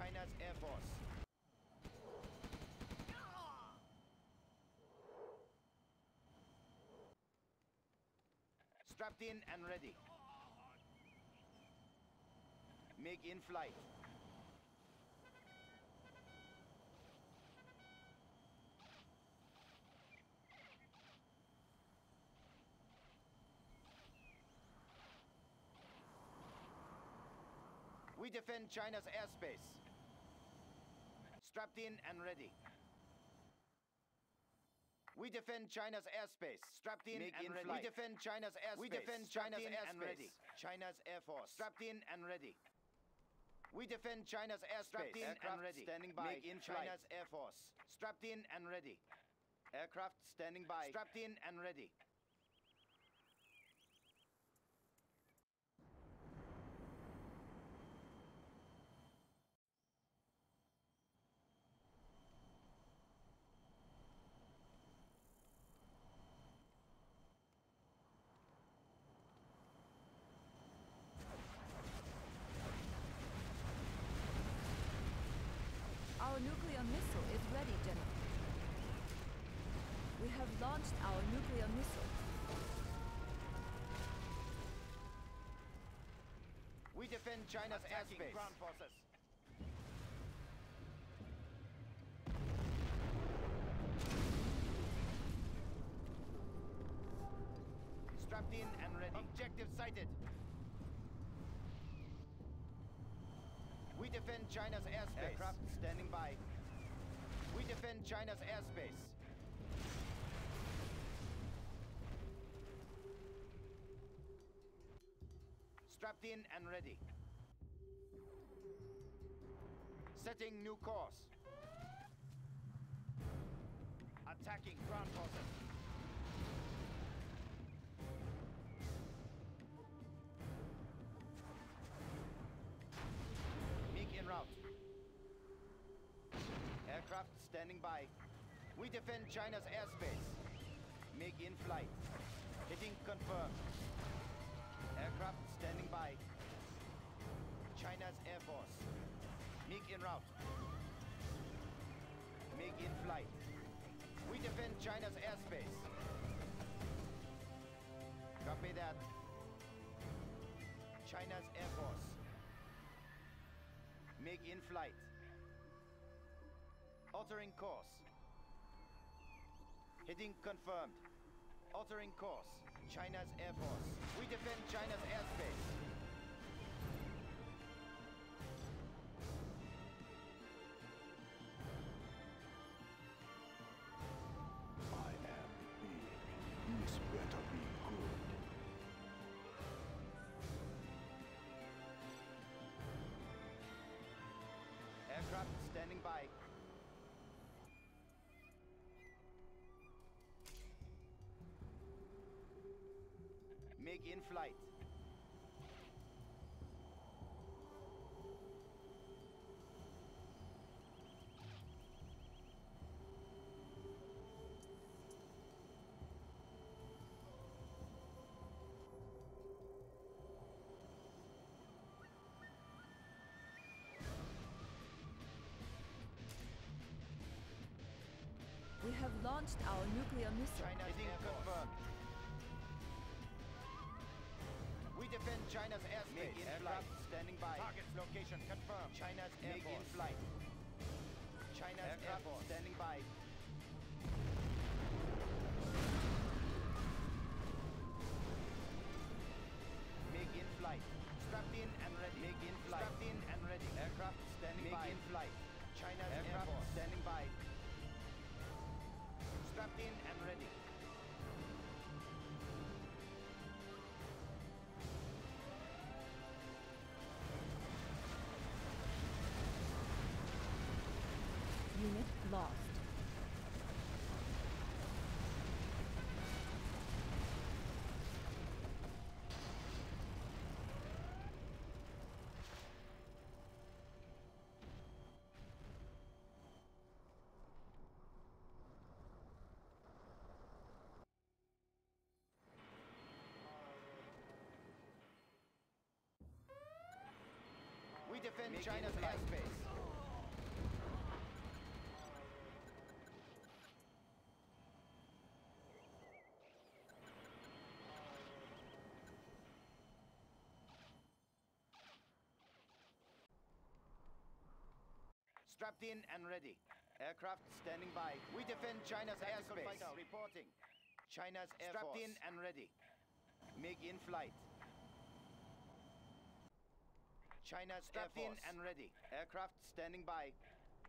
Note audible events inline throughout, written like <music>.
China's Air Force. Strapped in and ready. MiG in flight. We defend China's airspace. Strapped in and ready. We defend China's airspace. Strapped in MiG and in ready. flight. We defend China's airspace. We defend Strapped China's in airspace. and ready. China's Air Force. Strapped in and ready. We defend China's airspace. Strapped in Aircraft and ready. standing by. MiG in flight. China's Air Force. Strapped in and ready. Aircraft standing by. Strapped in and ready. Missile is ready, General. We have launched our nuclear missile. We defend China's Attacking airspace. ground forces. Strapped in and ready. Objective sighted. We defend China's airspace. Aircraft standing by. We defend China's airspace. Strapped in and ready. Setting new course. Attacking ground forces. Standing by. We defend China's airspace. MiG in flight. Hitting confirmed. Aircraft standing by. China's Air Force. MiG en route. MiG in flight. We defend China's airspace. Copy that. China's Air Force. MiG in flight. Altering course. Heading confirmed. Altering course. China's Air Force. We defend China's airspace. I am big. This better be good. Aircraft standing by. Flight. We have launched our nuclear missile. China's confirmed. China's airspace. MiG in flight. standing by. Target's location confirmed. China's Air MiG in flight. China's Air Aircraft Force standing by. MiG in flight. Strapped in and ready. MiG in flight. Strapped in and ready. Aircraft standing MiG by. in flight. China's Air Aircraft Force standing by. Strapped in and ready. Defend Make China's airspace. Strapped in and ready. Aircraft standing by. We defend China's airspace. Fighter reporting. China's Strapped Air Strapped in and ready. MiG in flight. China's Strapped Air in Force. and ready. Aircraft standing by.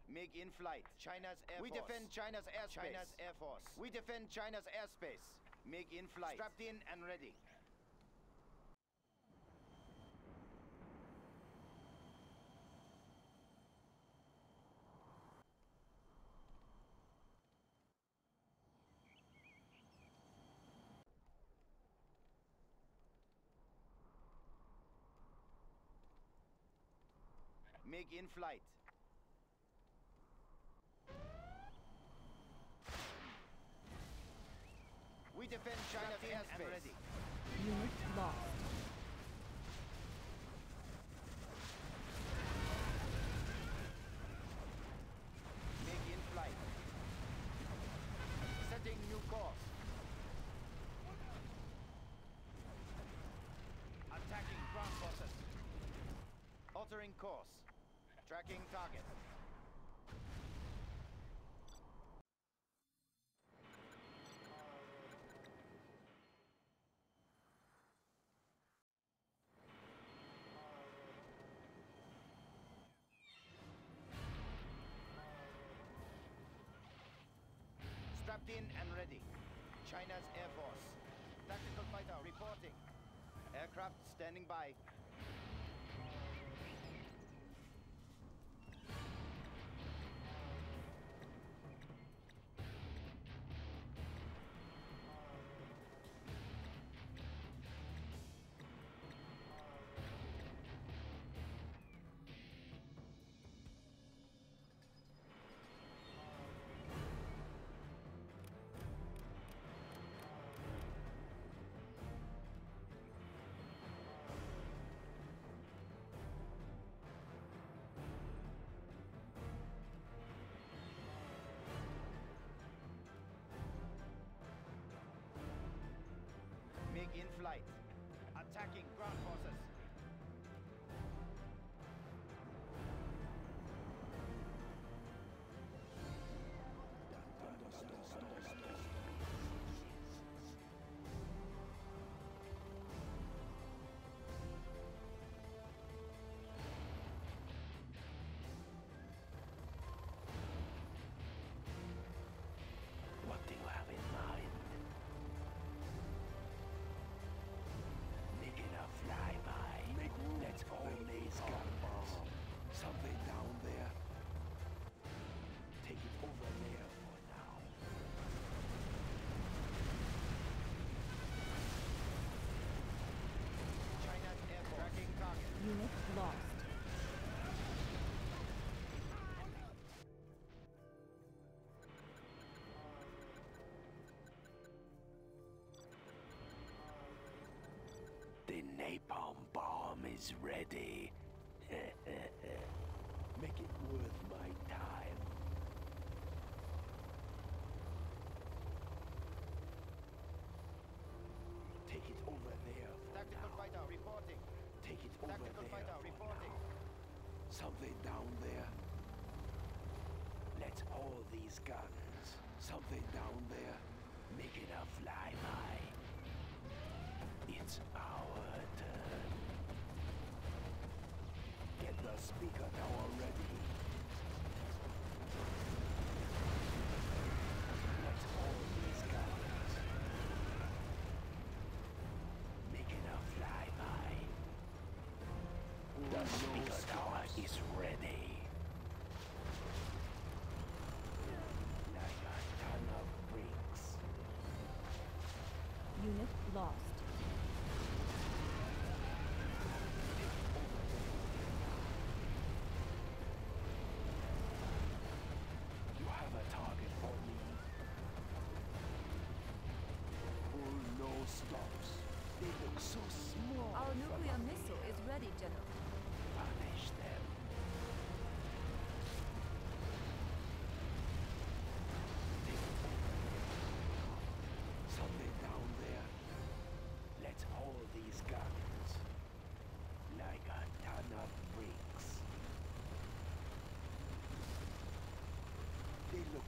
MiG in flight. China's Air We Force. defend China's airspace. China's Air Force. We defend China's airspace. MiG in flight. Strapped in and ready. MiG in flight. We defend China's Strapped and airspace. ready. Unit lost. MiG in flight. Setting new course. Attacking ground forces. Altering course. Tracking target. Strapped in and ready. China's Air Force. Tactical fighter reporting. Aircraft standing by. Flight. Is ready. <laughs> Make it worth my time. Take it over there Tactical now. fighter reporting. Take it over Tactical there fighter reporting. now. Something down there. Let's hold these guns. Something down there. Make it a flyby. It's our the speaker tower ready. Let's hold these guns. Make it a flyby. The speaker tower is ready. Like a ton of bricks. Unit lost.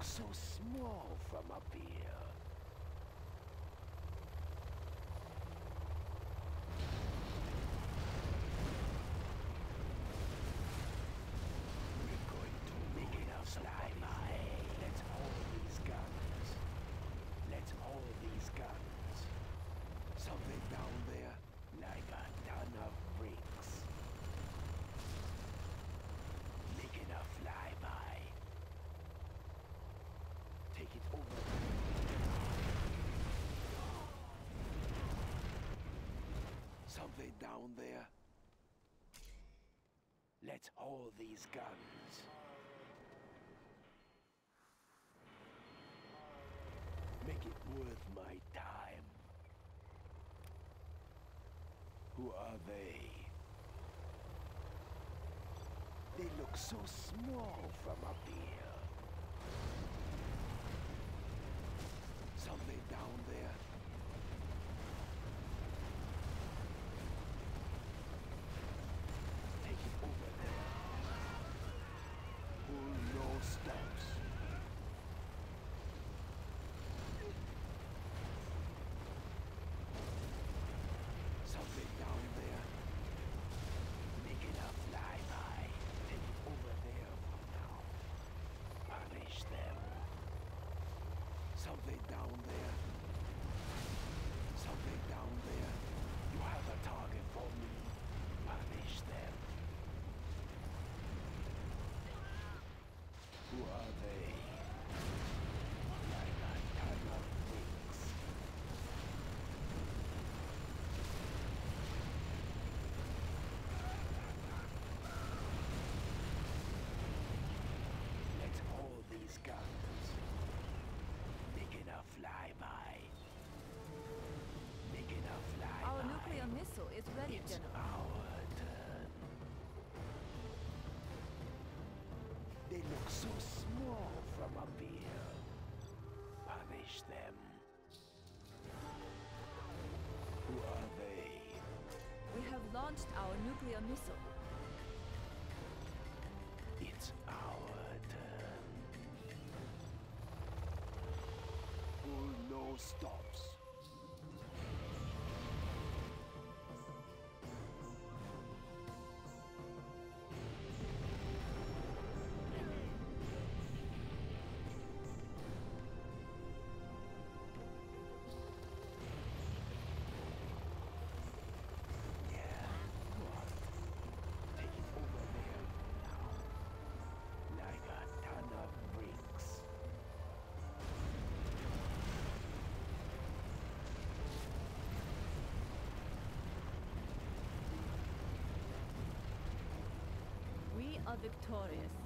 So small from up here. We're going to make it by. Let's haul these guns. Let's haul these guns. Something down there, like a ton of bricks. Making a flyby. Take it over. Something down there. Let's haul these guns. Make it worth my time. Who are they? They look so small from up here. Something down there. Take it over there. Pull no stops. Something down there. Make it a flyby. Take it over there for now. Punish them. Something down there. Something down there. You have a target for me. Punish them. Who are they? Like a ton of bricks. Let's hold these guns. Missile is ready, It's General. our turn. They look so small from up here. Punish them. Who are they? We have launched our nuclear missile. It's our turn. Pull no stops. Are victorious.